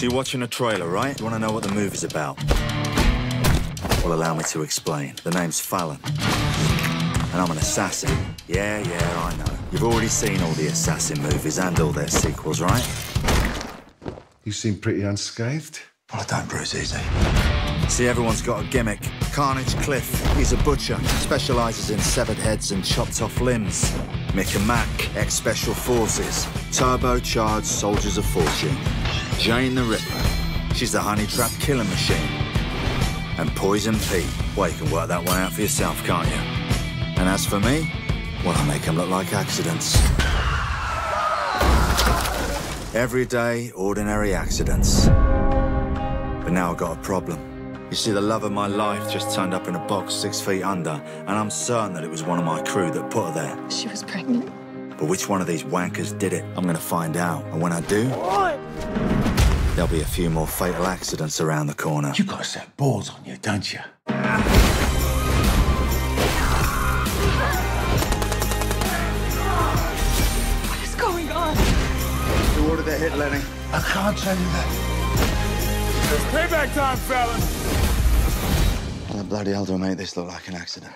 So you're watching a trailer, right? You want to know what the movie's about? Well, allow me to explain. The name's Fallon. And I'm an assassin. Yeah, yeah, I know. You've already seen all the assassin movies and all their sequels, right? You seem pretty unscathed. Well, I don't bruise easy. See, everyone's got a gimmick. Carnage Cliff, he's a butcher, specializes in severed heads and chopped off limbs. Mick and Mac, ex-special forces, turbocharged soldiers of fortune. Jane the Ripper, she's the honey trap killing machine. And Poison Pete, well, you can work that one out for yourself, can't you? And as for me, well, I make them look like accidents. Everyday, ordinary accidents. But now I've got a problem. You see, the love of my life just turned up in a box six feet under, and I'm certain that it was one of my crew that put her there. She was pregnant. But which one of these wankers did it, I'm gonna find out. And when I do, there'll be a few more fatal accidents around the corner. You got some balls on you, don't you? What is going on? Who ordered the hit, Lenny? I can't tell you that. It's payback time, fellas. How the bloody hell do I make this look like an accident?